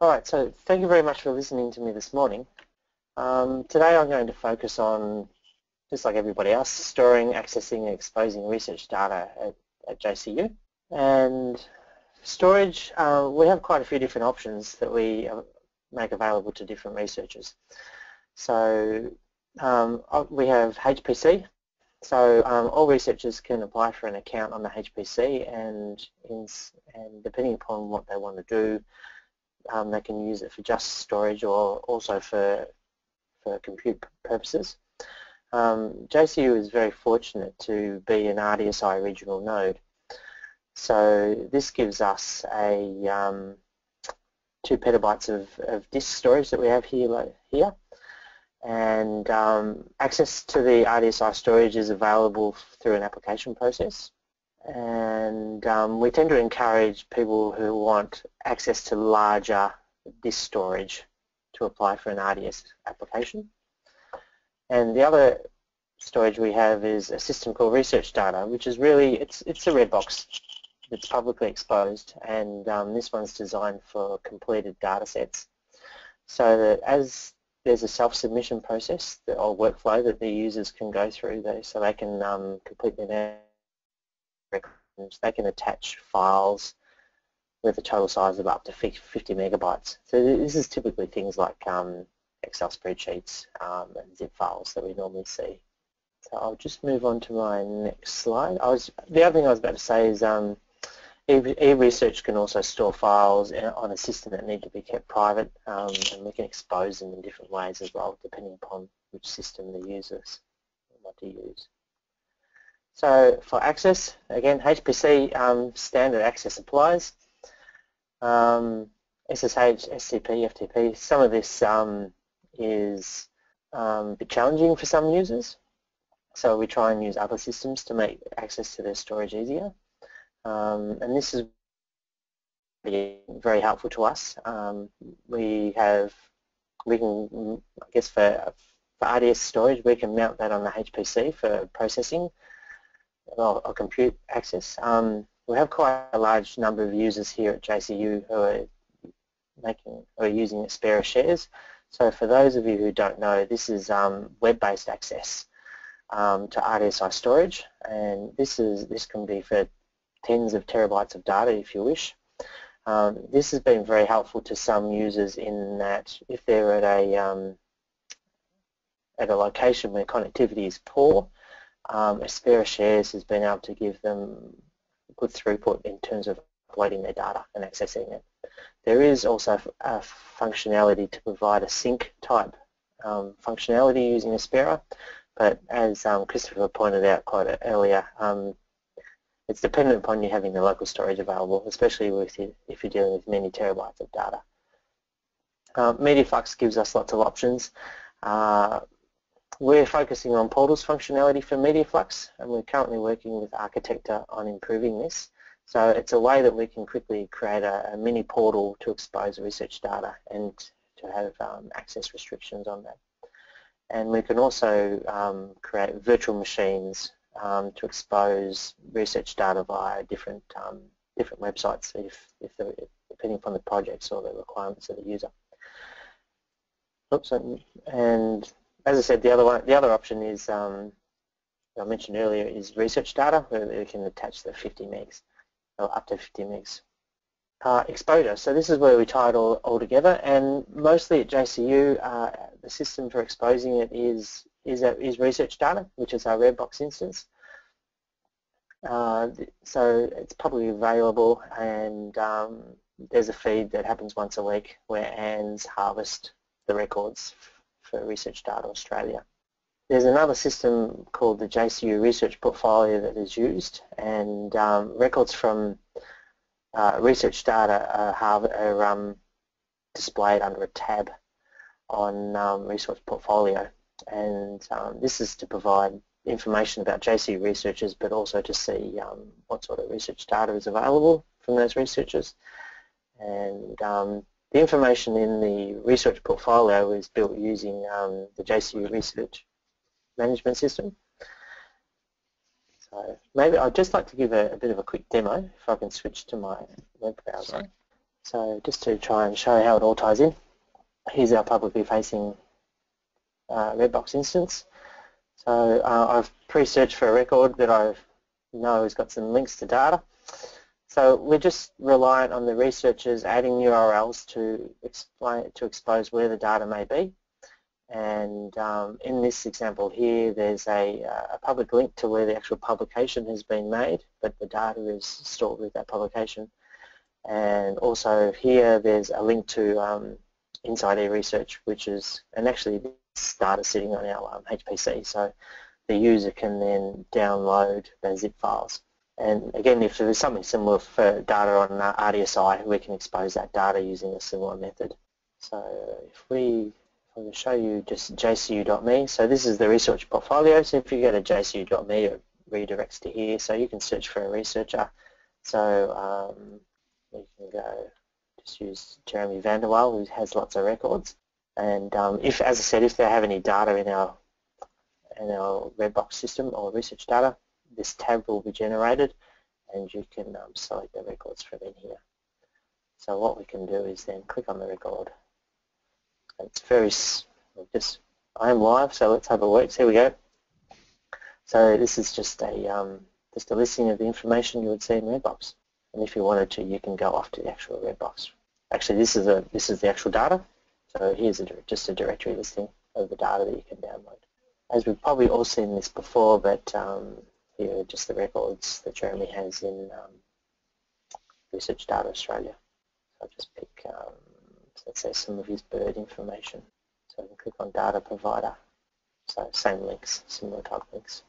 Alright, so thank you very much for listening to me this morning. Um, today I'm going to focus on, just like everybody else, storing, accessing and exposing research data at, at JCU. And storage, uh, we have quite a few different options that we uh, make available to different researchers. So um, uh, we have HPC. So um, all researchers can apply for an account on the HPC and, in, and depending upon what they want to do, um, they can use it for just storage or also for, for compute purposes. Um, JCU is very fortunate to be an RDSI regional node. So this gives us a um, two petabytes of, of disk storage that we have here, here and um, access to the RDSI storage is available through an application process and um, we tend to encourage people who want access to larger disk storage to apply for an RDS application. And the other storage we have is a system called research data, which is really, it's, it's a red box that's publicly exposed and um, this one's designed for completed data sets so that as there's a self-submission process or workflow that the users can go through they, so they can um, complete their records, they can attach files with a total size of up to 50 megabytes. So this is typically things like um, Excel spreadsheets um, and zip files that we normally see. So I'll just move on to my next slide. I was the other thing I was about to say is um, e-research can also store files on a system that need to be kept private um, and we can expose them in different ways as well depending upon which system the users want to use. So for access, again HPC um, standard access applies. Um, SSH, SCP, FTP, some of this um, is um, a bit challenging for some users so we try and use other systems to make access to their storage easier. Um, and this is very helpful to us. Um, we have, we can, I guess for, for RDS storage, we can mount that on the HPC for processing or, or compute access. Um, we have quite a large number of users here at JCU who are making or using Aspera shares. So for those of you who don't know, this is um, web-based access um, to RDSI storage, and this is this can be for tens of terabytes of data if you wish. Um, this has been very helpful to some users in that if they're at a um, at a location where connectivity is poor, um, Aspera Shares has been able to give them good throughput in terms of uploading their data and accessing it. There is also a functionality to provide a sync type um, functionality using Aspera, but as um, Christopher pointed out quite earlier, um, it's dependent upon you having the local storage available, especially with if you're dealing with many terabytes of data. Uh, gives us lots of options. Uh, we're focusing on portals functionality for MediaFlux, and we're currently working with Arcitecta on improving this. So it's a way that we can quickly create a, a mini portal to expose research data and to have um, access restrictions on that. And we can also um, create virtual machines um, to expose research data via different um, different websites if, if depending upon the projects or the requirements of the user. Oops, and, and as I said, the other one, the other option is um, I mentioned earlier is research data where we can attach the 50 megs or up to 50 megs. Uh, exposure. So this is where we tie it all, all together, and mostly at JCU, uh, the system for exposing it is is, a, is research data, which is our Redbox instance. Uh, so it's publicly available, and um, there's a feed that happens once a week where ANDS harvest the records for Research Data Australia. There's another system called the JCU Research Portfolio that is used, and um, records from uh, research data are, are um, displayed under a tab on um, Research Portfolio and um, this is to provide information about JC researchers but also to see um, what sort of research data is available from those researchers and um, the information in the research portfolio is built using um, the JCU research management system so maybe I'd just like to give a, a, bit of a quick demo if I can switch to my web browser. So just to try and show how it all ties in, here's our publicly facing uh, Redbox instance. So uh, I've pre-searched for a record that I know has got some links to data. So we're just reliant on the researchers adding URLs to explain to expose where the data may be. And um, in this example here, there's a, uh, a, public link to where the actual publication has been made, but the data is stored with that publication. And also here, there's a link to um, Inside eResearch, which is, and actually this data sitting on our um, HPC, so the user can then download the zip files. And again, if there's something similar for data on RDSI, we can expose that data using a similar method. So if we I'm going to show you just jcu.me. So this is the research portfolio. So if you go to jcu.me, it redirects to here. So you can search for a researcher. So um, can go just use Jeremy VanDerWal, who has lots of records. And um, if, as I said, if they have any data in our in our Redbox system or research data, this tab will be generated, and you can um, select the records from in here. So what we can do is then click on the record it's very, just, I am live, so let's have a works. Here we go. So this is just a, um, just a listing of the information you would see in Redbox. And if you wanted to, you can go off to the actual Redbox. Actually, this is a this is the actual data. So here's a, just a directory listing of the data that you can download. As we've probably all seen this before, but um, here are just the records that Jeremy has in um, Research Data Australia. So I'll just pick um, let's say some of his bird information. So I can click on data provider. So same links, similar type links.